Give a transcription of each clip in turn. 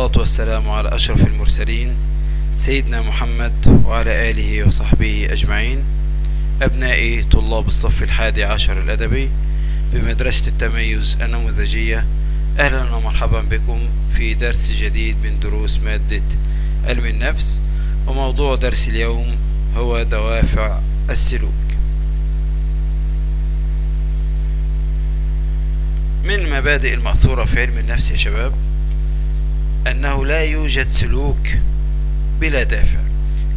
والسلام على أشرف المرسلين سيدنا محمد وعلى آله وصحبه أجمعين. أبنائي طلاب الصف الحادي عشر الأدبي بمدرسة التميز النموذجية أهلا ومرحبا بكم في درس جديد من دروس مادة علم النفس وموضوع درس اليوم هو دوافع السلوك. من مبادئ المأثورة في علم النفس يا شباب؟ أنه لا يوجد سلوك بلا دافع.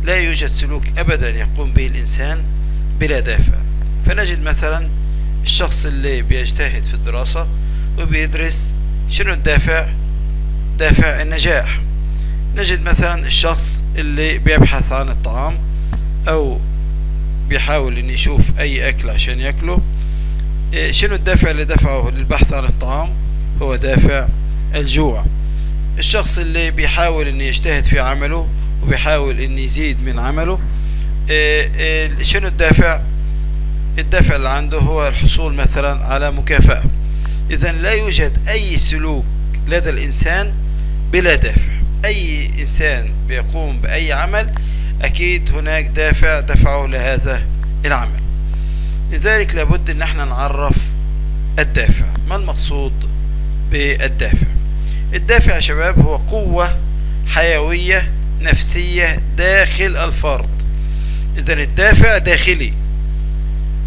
لا يوجد سلوك أبدا يقوم به الإنسان بلا دافع. فنجد مثلا الشخص اللي بيجتهد في الدراسة وبيدرس شنو الدافع؟ دافع النجاح. نجد مثلا الشخص اللي بيبحث عن الطعام أو بيحاول إن يشوف أي أكل عشان يأكله. شنو الدافع اللي دفعه للبحث عن الطعام؟ هو دافع الجوع. الشخص اللي بيحاول ان يجتهد في عمله وبيحاول ان يزيد من عمله شنو الدافع؟ الدافع اللي عنده هو الحصول مثلا على مكافأة. اذا لا يوجد أي سلوك لدى الإنسان بلا دافع. أي إنسان بيقوم بأي عمل أكيد هناك دافع دفعه لهذا العمل. لذلك لابد إن إحنا نعرف الدافع. ما المقصود بالدافع؟ الدافع يا شباب هو قوة حيوية نفسية داخل الفرد. اذا الدافع داخلي.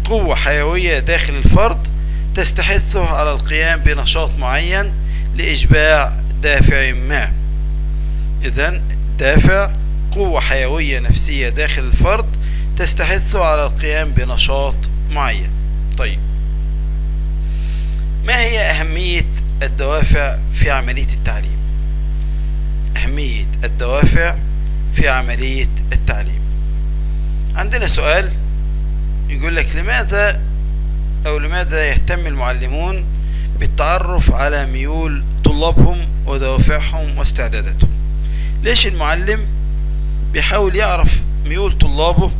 قوة حيوية داخل الفرد تستحثه على القيام بنشاط معين لإشباع دافع ما. اذا دافع قوة حيوية نفسية داخل الفرد تستحثه على القيام بنشاط معين. طيب. ما هي أهمية الدوافع في عملية التعليم. أهمية الدوافع في عملية التعليم. عندنا سؤال يقول لك لماذا أو لماذا يهتم المعلمون بالتعرف على ميول طلابهم ودوافعهم واستعداداتهم؟ ليش المعلم بيحاول يعرف ميول طلابه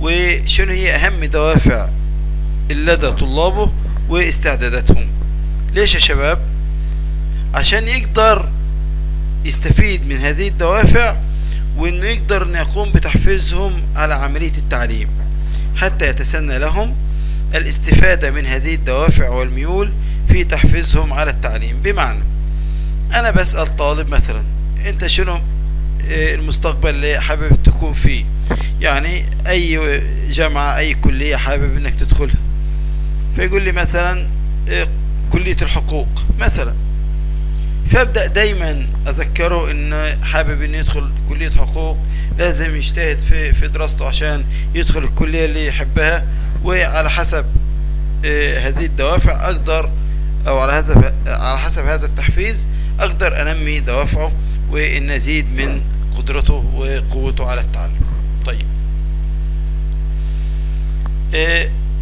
وشنو هي أهم دوافع لدى طلابه واستعداداتهم؟ ليش يا شباب؟ عشان يقدر يستفيد من هذه الدوافع وانه يقدر ان يقوم بتحفيزهم على عملية التعليم حتى يتسنى لهم الاستفادة من هذه الدوافع والميول في تحفيزهم على التعليم. بمعنى أنا بسأل طالب مثلا أنت شنو المستقبل اللي حابب تكون فيه؟ يعني أي جامعة أي كلية حابب إنك تدخلها؟ فيقول لي مثلا كلية الحقوق مثلا. فابدأ دايما أذكره إن حابب إنه يدخل كلية حقوق لازم يجتهد في في دراسته عشان يدخل الكلية اللي يحبها وعلى حسب هذه الدوافع أقدر أو على هذا على حسب هذا التحفيز أقدر أنمي دوافعه وإن أزيد من قدرته وقوته على التعلم. طيب.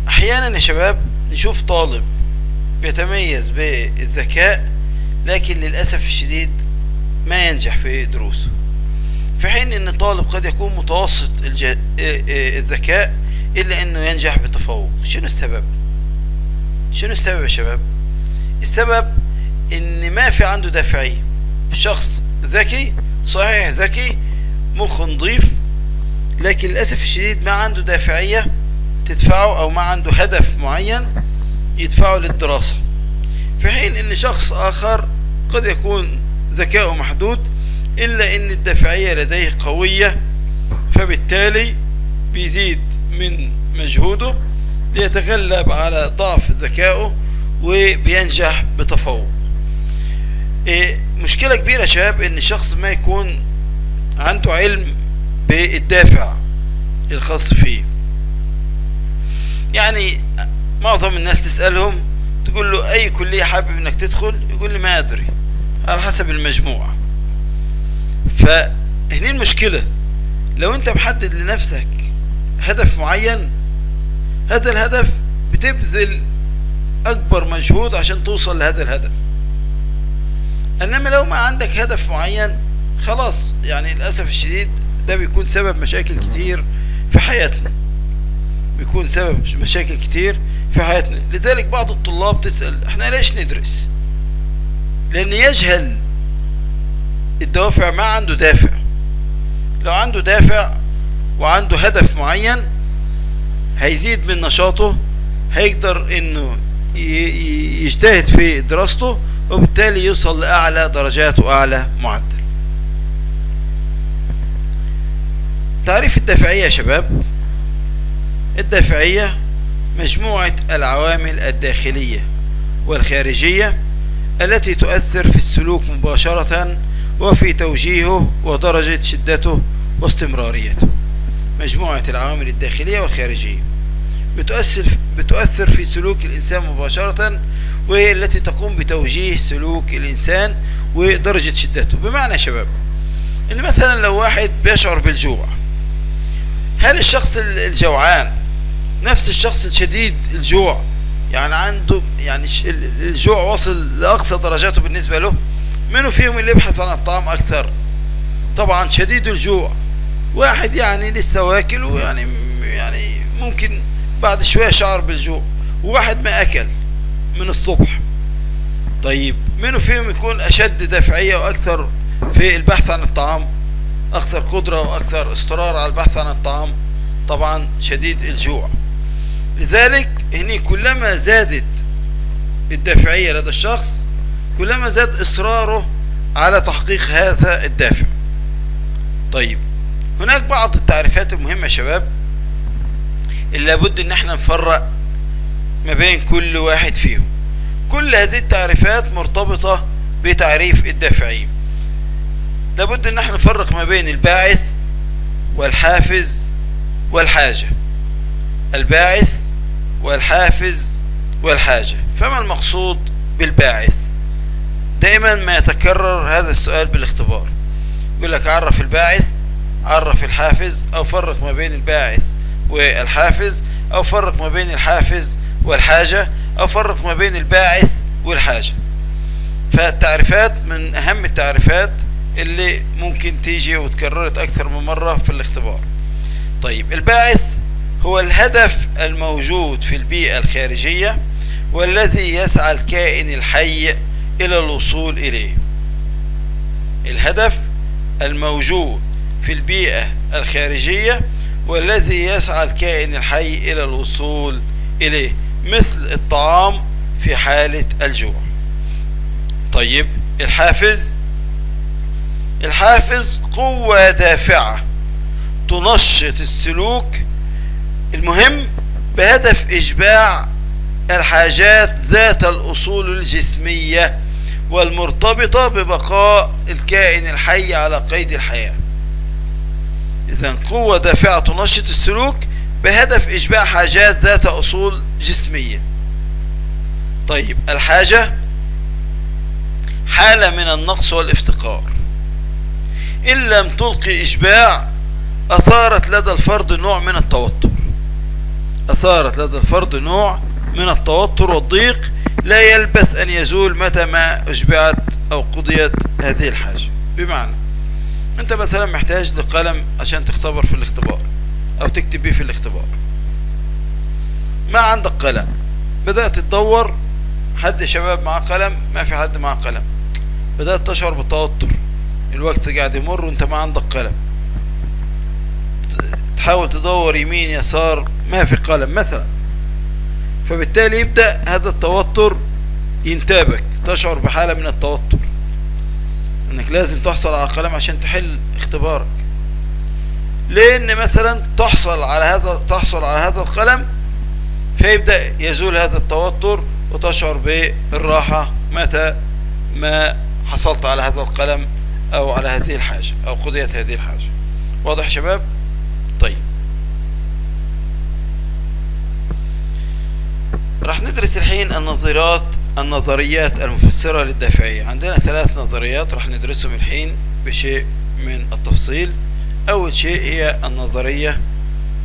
أحيانا يا شباب نشوف طالب بيتميز بالذكاء لكن للأسف الشديد ما ينجح في دروسه. في حين إن الطالب قد يكون متوسط الج... الذكاء إلا إنه ينجح بتفوق. شنو السبب؟ شنو السبب يا شباب؟ السبب إن ما في عنده دافعية شخص ذكي صحيح ذكي مخ نظيف لكن للأسف الشديد ما عنده دافعية تدفعه أو ما عنده هدف معين يدفعه للدراسة. في حين إن شخص آخر قد يكون ذكاؤه محدود إلا إن الدافعية لديه قوية فبالتالي بيزيد من مجهوده ليتغلب على ضعف ذكائه وبينجح بتفوق. إيه مشكلة كبيرة يا شباب إن الشخص ما يكون عنده علم بالدافع الخاص فيه. يعني معظم الناس تسألهم تقول له أي كلية حابب إنك تدخل؟ يقول لي ما أدري. على حسب المجموعة. فهني المشكلة لو أنت محدد لنفسك هدف معين هذا الهدف بتبذل أكبر مجهود عشان توصل لهذا الهدف. إنما لو ما عندك هدف معين خلاص يعني للأسف الشديد ده بيكون سبب مشاكل كتير في حياتنا. بيكون سبب مشاكل كتير في حياتنا. لذلك بعض الطلاب تسأل إحنا ليش ندرس؟ لأن يجهل الدوافع ما عنده دافع. لو عنده دافع وعنده هدف معين هيزيد من نشاطه هيقدر إنه يجتهد في دراسته وبالتالي يوصل لأعلى درجات وأعلى معدل. تعريف الدافعية يا شباب. الدافعية مجموعة العوامل الداخلية والخارجية. التي تؤثر في السلوك مباشرة وفي توجيهه ودرجة شدته واستمراريته. مجموعة العوامل الداخلية والخارجية. بتؤثر بتؤثر في سلوك الإنسان مباشرة وهي التي تقوم بتوجيه سلوك الإنسان ودرجة شدته. بمعنى يا شباب إن مثلا لو واحد بيشعر بالجوع هل الشخص الجوعان نفس الشخص الشديد الجوع يعني عنده يعني الجوع وصل لأقصى درجاته بالنسبة له. منو فيهم اللي يبحث عن الطعام أكثر. طبعا شديد الجوع. واحد يعني لسه واكل ويعني يعني ممكن بعد شوية شعر بالجوع. وواحد ما أكل من الصبح. طيب منو فيهم يكون أشد دافعية وأكثر في البحث عن الطعام. أكثر قدرة وأكثر إصرار على البحث عن الطعام. طبعا شديد الجوع. لذلك هني كلما زادت الدافعية لدى الشخص كلما زاد إصراره على تحقيق هذا الدافع. طيب هناك بعض التعريفات المهمة يا شباب. اللي لابد إن إحنا نفرق ما بين كل واحد فيهم. كل هذه التعريفات مرتبطة بتعريف الدافعين لابد إن إحنا نفرق ما بين الباعث والحافز والحاجة. الباعث والحافز والحاجة. فما المقصود بالباعث؟ دائما ما يتكرر هذا السؤال بالاختبار. يقول لك عرف الباعث عرف الحافز أو فرق ما بين الباعث والحافز أو فرق ما بين الحافز والحاجة أو فرق ما بين الباعث والحاجة. فالتعريفات من أهم التعريفات اللي ممكن تيجي وتكررت أكثر من مرة في الاختبار. طيب الباعث هو الهدف الموجود في البيئة الخارجية والذي يسعى الكائن الحي إلى الوصول إليه. الهدف الموجود في البيئة الخارجية والذي يسعى الكائن الحي إلى الوصول إليه مثل الطعام في حالة الجوع. طيب الحافز؟ الحافز قوة دافعة تنشط السلوك المهم بهدف إشباع الحاجات ذات الأصول الجسمية والمرتبطة ببقاء الكائن الحي على قيد الحياة. إذا قوة دافعة تنشط السلوك بهدف إشباع حاجات ذات أصول جسمية. طيب الحاجة حالة من النقص والافتقار. إن لم تلقي إشباع أثارت لدى الفرد نوع من التوتر. أثارت لدى الفرد نوع من التوتر والضيق لا يلبث أن يزول متى ما أشبعت أو قضيت هذه الحاجة. بمعنى أنت مثلا محتاج لقلم عشان تختبر في الاختبار أو تكتب بيه في الاختبار. ما عندك قلم. بدأت تدور حد شباب معاه قلم؟ ما في حد معاه قلم. بدأت تشعر بالتوتر. الوقت قاعد يمر وأنت ما عندك قلم. تحاول تدور يمين يسار ما في قلم مثلا. فبالتالي يبدأ هذا التوتر ينتابك تشعر بحالة من التوتر. إنك لازم تحصل على قلم عشان تحل اختبارك. لأن مثلا تحصل على هذا تحصل على هذا القلم فيبدأ يزول هذا التوتر وتشعر بالراحة متى ما حصلت على هذا القلم أو على هذه الحاجة أو قضيت هذه الحاجة. واضح يا شباب؟ راح ندرس الحين النظريات النظريات المفسرة للدافعية. عندنا ثلاث نظريات راح ندرسهم الحين بشيء من التفصيل. أول شيء هي النظرية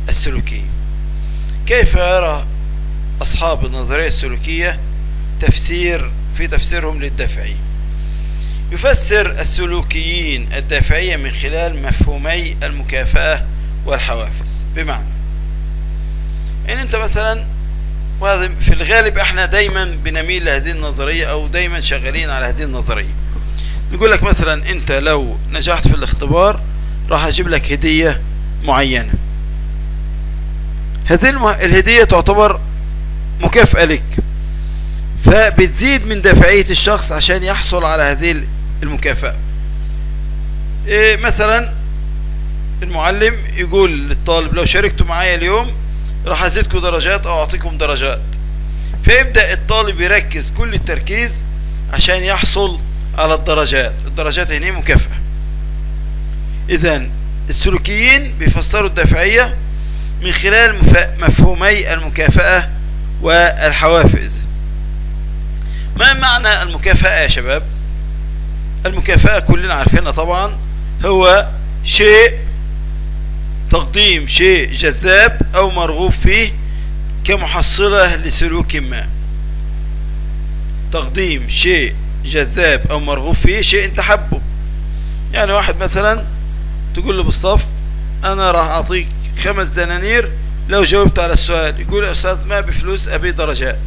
السلوكية. كيف يرى أصحاب النظرية السلوكية تفسير في تفسيرهم للدافعية؟ يفسر السلوكيين الدافعية من خلال مفهومي المكافأة والحوافز. بمعنى إن أنت مثلا وهذا في الغالب إحنا دايما بنميل لهذه النظرية أو دايما شغالين على هذه النظرية. نقول لك مثلا أنت لو نجحت في الاختبار راح أجيب لك هدية معينة. هذه. الهدية تعتبر مكافأة لك. فبتزيد من دافعية الشخص عشان يحصل على هذه المكافأة. إيه مثلا المعلم يقول للطالب لو شاركتوا معايا اليوم راح أزيدكم درجات أو أعطيكم درجات. فيبدأ الطالب يركز كل التركيز عشان يحصل على الدرجات. الدرجات هنا مكافأة. اذا السلوكيين بيفسروا الدافعية من خلال مفهومي المكافأة والحوافز. ما معنى المكافأة يا شباب؟ المكافأة كلنا عارفينها طبعا هو شيء تقديم شيء جذاب أو مرغوب فيه كمحصلة لسلوك ما. تقديم شيء جذاب أو مرغوب فيه شيء أنت حبه. يعني واحد مثلا تقول له بالصف أنا راح أعطيك خمس دنانير لو جاوبت على السؤال. يقول يا أستاذ ما بفلوس أبي درجات.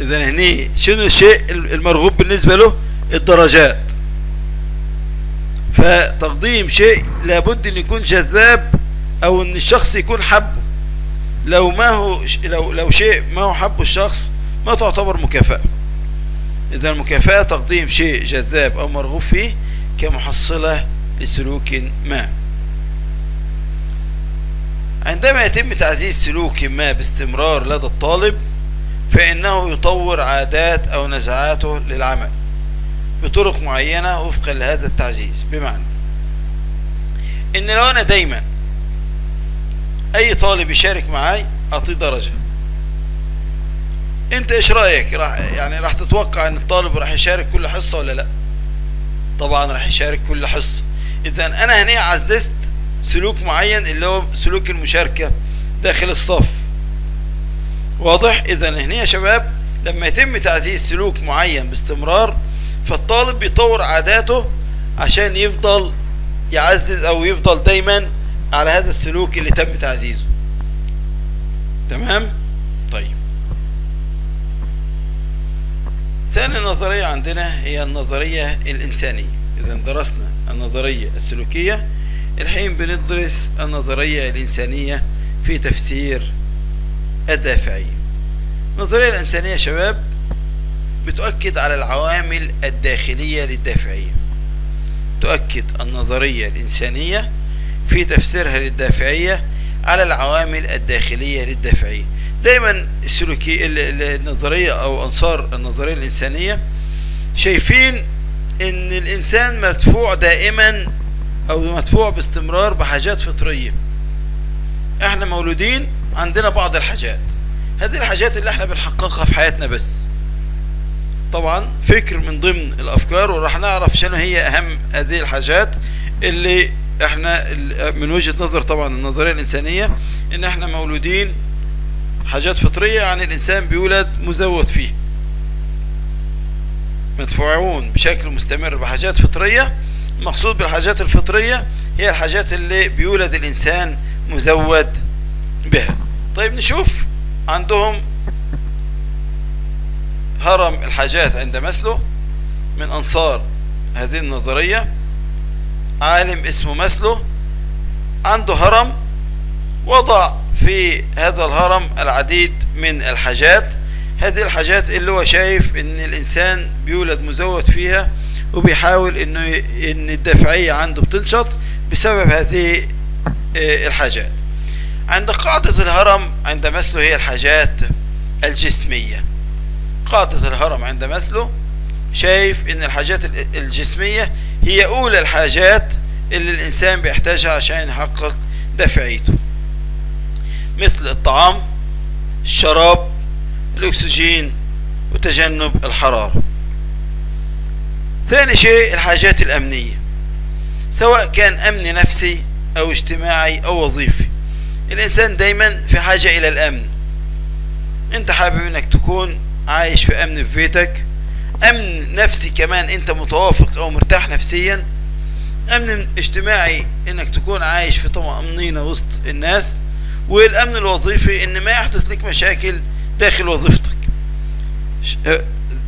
اذا هني شنو الشيء المرغوب بالنسبة له؟ الدرجات. فتقديم شيء لابد أن يكون جذاب أو أن الشخص يكون حبه. لو ما هو لو لو شيء ما هو حبه الشخص ما تعتبر مكافأة. إذا المكافأة تقديم شيء جذاب أو مرغوب فيه كمحصلة لسلوك ما. عندما يتم تعزيز سلوك ما باستمرار لدى الطالب فإنه يطور عادات أو نزعاته للعمل. بطرق معينة وفقا لهذا التعزيز. بمعنى إن لو أنا دايما أي طالب يشارك معاي أعطيه درجة. أنت إيش رأيك؟ راح يعني راح تتوقع إن الطالب راح يشارك كل حصة ولا لأ؟ طبعا راح يشارك كل حصة. اذا أنا هنا عززت سلوك معين اللي هو سلوك المشاركة داخل الصف. واضح؟ اذا هنا يا شباب لما يتم تعزيز سلوك معين باستمرار فالطالب بيطور عاداته عشان يفضل يعزز أو يفضل دايما على هذا السلوك اللي تم تعزيزه. تمام؟ طيب. ثاني نظرية عندنا هي النظرية الإنسانية. إذا درسنا النظرية السلوكية الحين بندرس النظرية الإنسانية في تفسير الدافعية النظرية الإنسانية شباب بتؤكد على العوامل الداخلية للدافعية. تؤكد النظرية الإنسانية في تفسيرها للدافعية على العوامل الداخلية للدافعية. دايما السلوكي النظرية أو أنصار النظرية الإنسانية شايفين إن الإنسان مدفوع دائما أو مدفوع باستمرار بحاجات فطرية. إحنا مولودين عندنا بعض الحاجات. هذه الحاجات اللي إحنا بنحققها في حياتنا بس. طبعا فكر من ضمن الأفكار وراح نعرف شنو هي أهم هذه الحاجات اللي إحنا من وجهة نظر طبعا النظرية الإنسانية إن إحنا مولودين حاجات فطرية يعني الإنسان بيولد مزود فيه. مدفوعون بشكل مستمر بحاجات فطرية. المقصود بالحاجات الفطرية هي الحاجات اللي بيولد الإنسان مزود بها. طيب نشوف عندهم هرم الحاجات عند مسلو من أنصار هذه النظرية. عالم اسمه مسلو. عنده هرم. وضع في هذا الهرم العديد من الحاجات. هذه الحاجات اللي هو شايف إن الإنسان بيولد مزود فيها وبيحاول إنه إن الدافعية عنده بتنشط بسبب هذه آه، الحاجات. عند قاعدة الهرم عند مسلو هي الحاجات الجسمية. قاطة الهرم عند مسلو شايف إن الحاجات الجسمية هي أولى الحاجات اللي الإنسان بيحتاجها عشان يحقق دافعيته مثل الطعام الشراب الأكسجين وتجنب الحرارة. ثاني شيء الحاجات الأمنية. سواء كان امن نفسي أو اجتماعي أو وظيفي. الإنسان دايما في حاجة إلى الأمن. أنت حابب إنك تكون عايش في أمن في بيتك. أمن نفسي كمان أنت متوافق أو مرتاح نفسيا. أمن اجتماعي إنك تكون عايش في طمأنينة وسط الناس. والأمن الوظيفي إن ما يحدث لك مشاكل داخل وظيفتك.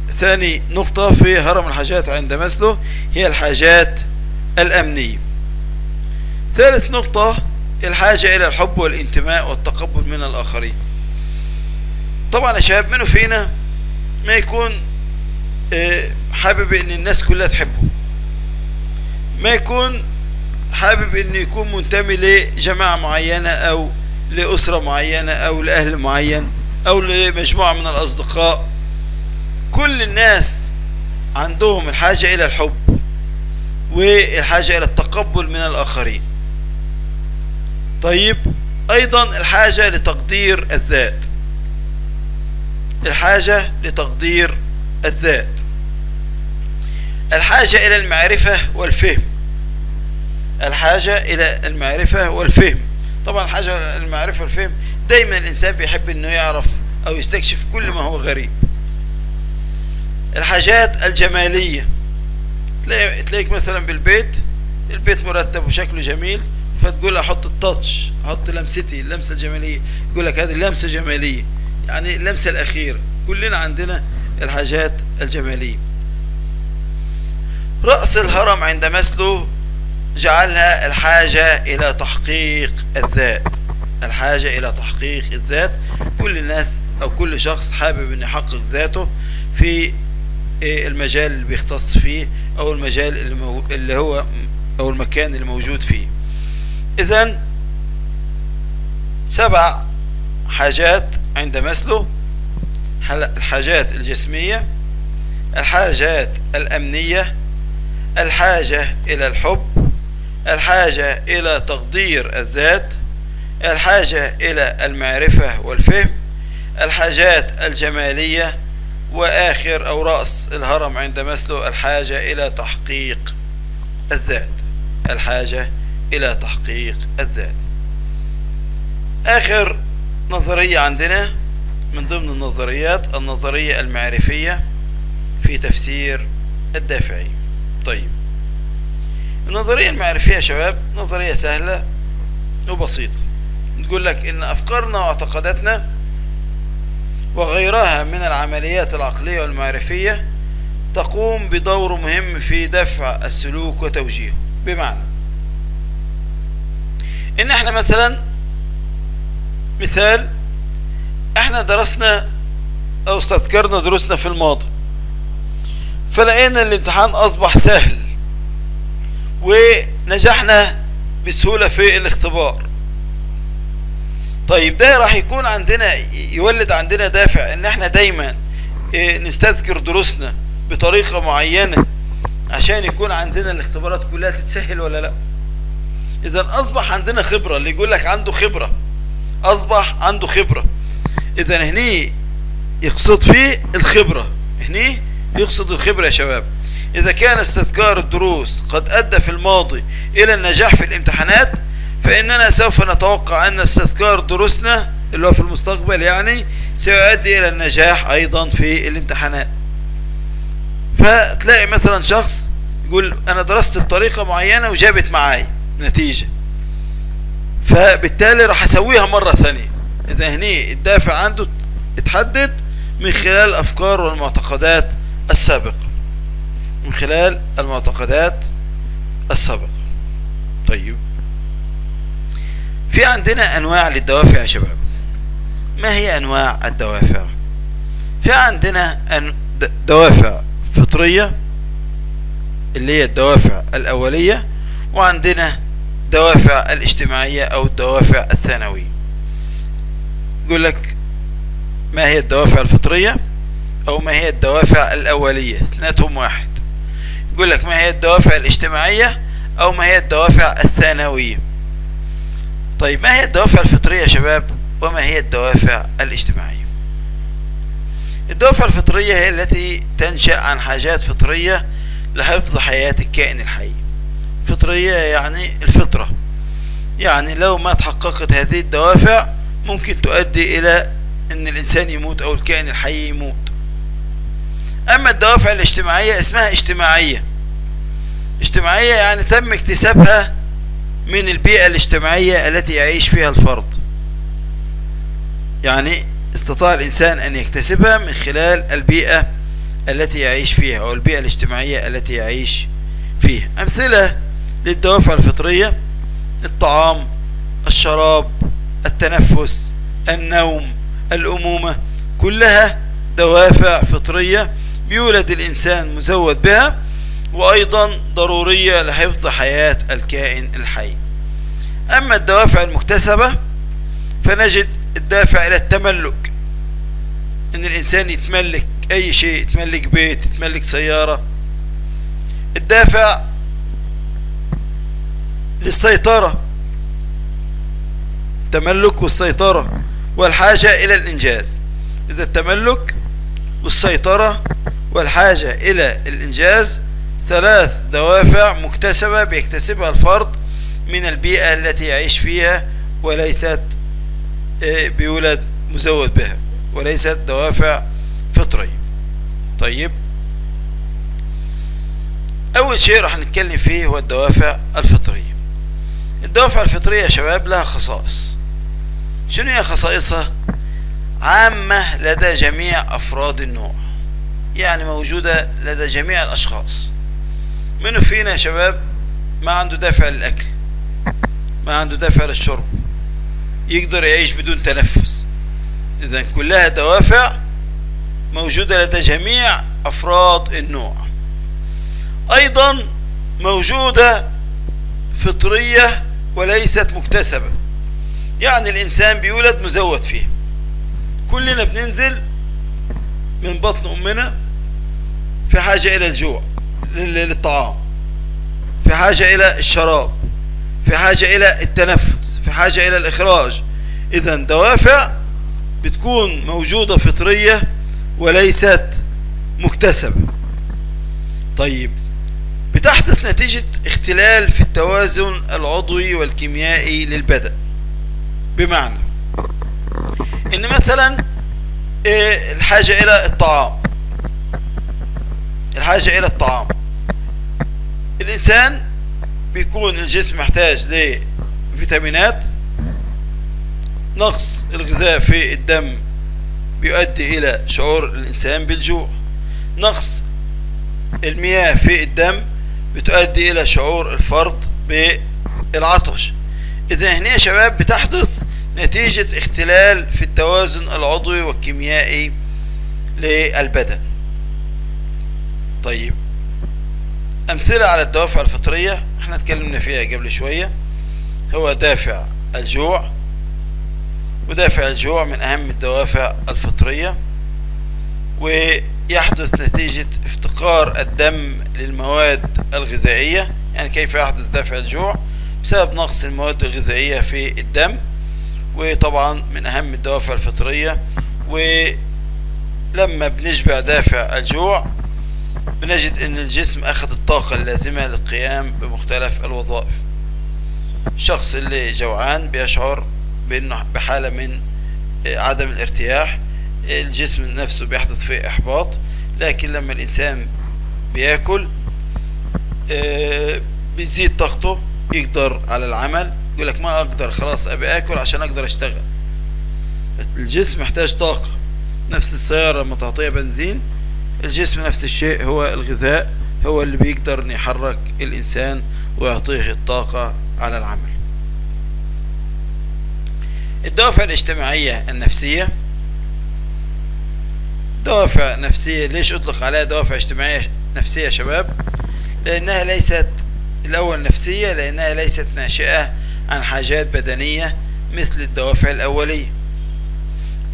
ثاني نقطة في هرم الحاجات عند مسلو هي الحاجات الأمنية. ثالث نقطة الحاجة إلى الحب والانتماء والتقبل من الآخرين. طبعا يا شباب منه فينا ما يكون آه، حابب إن الناس كلها تحبه. ما يكون حابب انه يكون منتمي لجماعة معينة أو لأسرة معينة أو لأهل معين أو لمجموعة من الأصدقاء. كل الناس عندهم الحاجة إلى الحب والحاجة إلى التقبل من الآخرين. طيب أيضا الحاجة لتقدير الذات. الحاجة لتقدير الذات. الحاجة إلى المعرفة والفهم. الحاجة إلى المعرفة والفهم. طبعا الحاجة المعرفة والفهم دايما الإنسان بيحب أنه يعرف أو يستكشف كل ما هو غريب. الحاجات الجمالية. تلاقي تلاقيك مثلا بالبيت البيت مرتب وشكله جميل فتقول أحط التاتش أحط لمستي اللمسة الجمالية. يقول لك هذه لمسه جمالية. يعني اللمسة الاخيره كلنا عندنا الحاجات الجمالية. رأس الهرم عند مسلو جعلها الحاجة إلى تحقيق الذات. الحاجة إلى تحقيق الذات. كل الناس أو كل شخص حابب إن يحقق ذاته في المجال اللي بيختص فيه أو المجال اللي, مو... اللي هو أو المكان اللي موجود فيه. اذا سبع حاجات عند مسلو الحاجات الجسمية الحاجات الأمنية الحاجة إلى الحب الحاجة إلى تقدير الذات الحاجة إلى المعرفة والفهم الحاجات الجمالية وآخر أو رأس الهرم عند مسلو الحاجة إلى تحقيق الذات. الحاجة إلى تحقيق الذات. آخر نظرية عندنا من ضمن النظريات النظرية المعرفية في تفسير الدافعي. طيب. النظرية المعرفية يا شباب نظرية سهلة وبسيطة. تقول لك إن أفكارنا واعتقاداتنا وغيرها من العمليات العقلية والمعرفية تقوم بدور مهم في دفع السلوك وتوجيهه. بمعنى إن إحنا مثلا مثال إحنا درسنا أو استذكرنا دروسنا في الماضي فلقينا الامتحان أصبح سهل ونجحنا بسهولة في الاختبار. طيب ده راح يكون عندنا يولد عندنا دافع إن إحنا دايما نستذكر دروسنا بطريقة معينة عشان يكون عندنا الاختبارات كلها تتسهل ولا لأ؟ اذا أصبح عندنا خبرة اللي يقول لك عنده خبرة. أصبح عنده خبرة. إذا هني يقصد فيه الخبرة. هني يقصد الخبرة يا شباب. إذا كان استذكار الدروس قد أدى في الماضي إلى النجاح في الامتحانات فإننا سوف نتوقع أن استذكار دروسنا اللي هو في المستقبل يعني سيؤدي إلى النجاح أيضا في الامتحانات. فتلاقي مثلا شخص يقول أنا درست بطريقة معينة وجابت معاي نتيجة. فبالتالي راح أسويها مرة ثانية. إذا هني الدافع عنده اتحدد من خلال الأفكار والمعتقدات السابقة. من خلال المعتقدات السابقة. طيب. في عندنا أنواع للدوافع يا شباب. ما هي أنواع الدوافع؟ في عندنا دوافع فطرية اللي هي الدوافع الأولية وعندنا دوافع الاجتماعية أو الدوافع الثانوية. يقول لك ما هي الدوافع الفطرية أو ما هي الدوافع الأولية؟ اثنتهم واحد. يقول لك ما هي الدوافع الاجتماعية أو ما هي الدوافع الثانوية؟ طيب ما هي الدوافع الفطرية يا شباب وما هي الدوافع الاجتماعية؟ الدوافع الفطرية هي التي تنشأ عن حاجات فطرية لحفظ حياة الكائن الحي. فطرية يعني الفطرة. يعني لو ما تحققت هذه الدوافع ممكن تؤدي إلى أن الإنسان يموت أو الكائن الحي يموت. أما الدوافع الاجتماعية اسمها اجتماعية. اجتماعية يعني تم اكتسابها من البيئة الاجتماعية التي يعيش فيها الفرد. يعني استطاع الإنسان أن يكتسبها من خلال البيئة التي يعيش فيها أو البيئة الاجتماعية التي يعيش فيها. أمثلة للدوافع الفطرية الطعام الشراب التنفس النوم الأمومة كلها دوافع فطرية بيولد الإنسان مزود بها وأيضا ضرورية لحفظ حياة الكائن الحي. أما الدوافع المكتسبة فنجد الدافع إلى التملك إن الإنسان يتملك أي شيء يتملك بيت يتملك سيارة. الدافع للسيطرة. التملك والسيطرة والحاجة إلى الإنجاز. إذا التملك والسيطرة والحاجة إلى الإنجاز ثلاث دوافع مكتسبة بيكتسبها الفرد من البيئة التي يعيش فيها وليست آه، بيولد مزود بها وليست دوافع فطرية. طيب. أول شيء راح نتكلم فيه هو الدوافع الفطرية. الدوافع الفطرية يا شباب لها خصائص. شنو هي خصائصها؟ عامة لدى جميع أفراد النوع. يعني موجودة لدى جميع الأشخاص. منو فينا يا شباب ما عنده دافع للأكل؟ ما عنده دافع للشرب؟ يقدر يعيش بدون تنفس. إذا كلها دوافع موجودة لدى جميع أفراد النوع. أيضا موجودة فطرية وليست مكتسبة. يعني الإنسان بيولد مزود فيه كلنا بننزل من بطن أمنا في حاجة إلى الجوع للطعام في حاجة إلى الشراب في حاجة إلى التنفس في حاجة إلى الإخراج. إذا دوافع بتكون موجودة فطرية وليست مكتسبة. طيب بتحدث نتيجة اختلال في التوازن العضوي والكيميائي للبدن. بمعنى إن مثلا إيه الحاجة إلى الطعام. الحاجة إلى الطعام. الإنسان بيكون الجسم محتاج لفيتامينات. نقص الغذاء في الدم بيؤدي إلى شعور الإنسان بالجوع. نقص المياه في الدم بتؤدي إلى شعور الفرد بالعطش. اذا هنا يا شباب بتحدث نتيجة اختلال في التوازن العضوي والكيميائي للبدن. طيب أمثلة على الدوافع الفطرية إحنا اتكلمنا فيها قبل شوية. هو دافع الجوع ودافع الجوع من أهم الدوافع الفطرية ويحدث نتيجة افتقار الدم للمواد الغذائية؟ يعني كيف يحدث دافع الجوع؟ بسبب نقص المواد الغذائية في الدم وطبعا من أهم الدوافع الفطرية. ولما بنشبع دافع الجوع بنجد إن الجسم أخذ الطاقة اللازمة للقيام بمختلف الوظائف. الشخص اللي جوعان بيشعر بإنه بحالة من عدم الارتياح. الجسم نفسه بيحدث فيه إحباط لكن لما الإنسان بياكل آه، بيزيد طاقته يقدر على العمل يقول لك ما أقدر خلاص أبي آكل عشان أقدر أشتغل. الجسم محتاج طاقة نفس السيارة لما تعطيها بنزين الجسم نفس الشيء هو الغذاء هو اللي بيقدر ان يحرك الإنسان ويعطيه الطاقة على العمل. الدوافع الاجتماعية النفسية دوافع نفسية. ليش أطلق عليها دوافع اجتماعية نفسية يا شباب؟ لأنها ليست الأول نفسية لأنها ليست ناشئة عن حاجات بدنية مثل الدوافع الأولية.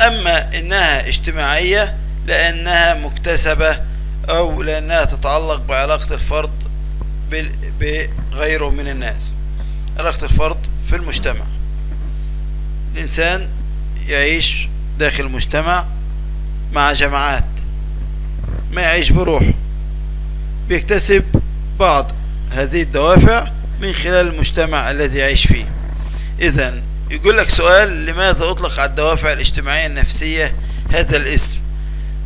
أما إنها اجتماعية لأنها مكتسبة أو لأنها تتعلق بعلاقة الفرد بغيره من الناس. علاقة الفرد في المجتمع. الإنسان يعيش داخل المجتمع مع جماعات. ما يعيش بروحه. بيكتسب بعض هذه الدوافع من خلال المجتمع الذي يعيش فيه. إذا يقول لك سؤال لماذا أطلق على الدوافع الاجتماعية النفسية هذا الاسم؟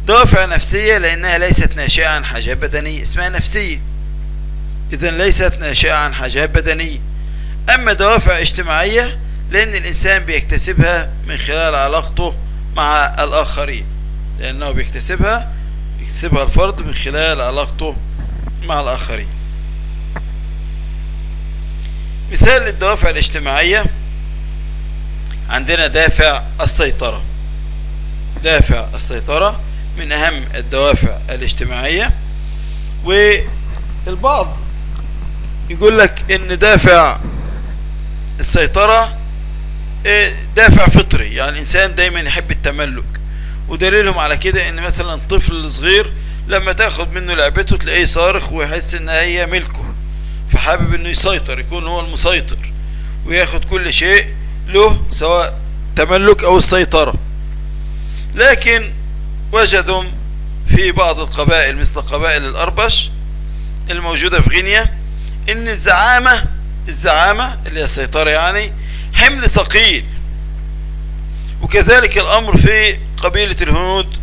دوافع نفسية لأنها ليست ناشئة عن حاجات بدنية. اسمها نفسية. إذا ليست ناشئة عن حاجات بدنية. أما دوافع اجتماعية لأن الإنسان بيكتسبها من خلال علاقته مع الآخرين. لأنه بيكتسبها يكتسبها الفرد من خلال علاقته مع الآخرين. مثال للدوافع الاجتماعية. عندنا دافع السيطرة. دافع السيطرة من أهم الدوافع الاجتماعية. والبعض يقول لك إن دافع السيطرة دافع فطري. يعني الإنسان دايما يحب التملك. ودليلهم على كده إن مثلا طفل صغير لما تاخد منه لعبته تلاقيه صارخ ويحس إن هي ملكه فحابب إنه يسيطر يكون هو المسيطر وياخد كل شيء له سواء تملك أو السيطرة. لكن وجدوا في بعض القبائل مثل قبائل الأربش الموجودة في غينيا إن الزعامة الزعامة اللي هي السيطرة يعني حمل ثقيل وكذلك الأمر في قبيلة الهنود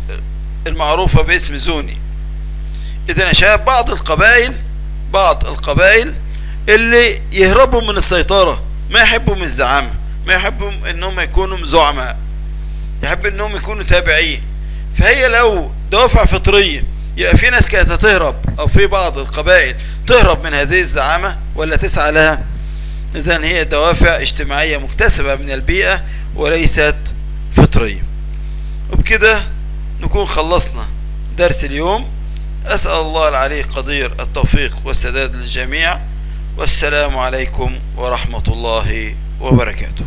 المعروفة باسم زوني. إذا شباب بعض القبائل بعض القبائل اللي يهربوا من السيطرة ما يحبوا من الزعامة ما يحبوا إنهم يكونوا زعماء يحب إنهم يكونوا تابعين. فهي لو دوافع فطرية يبقى في ناس كانت هتهرب أو في بعض القبائل تهرب من هذه الزعامة ولا تسعى لها؟ اذا هي دوافع اجتماعية مكتسبة من البيئة وليست فطرية وبكده نكون خلصنا درس اليوم. أسأل الله العلي قدير التوفيق والسداد للجميع. والسلام عليكم ورحمة الله وبركاته.